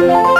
Música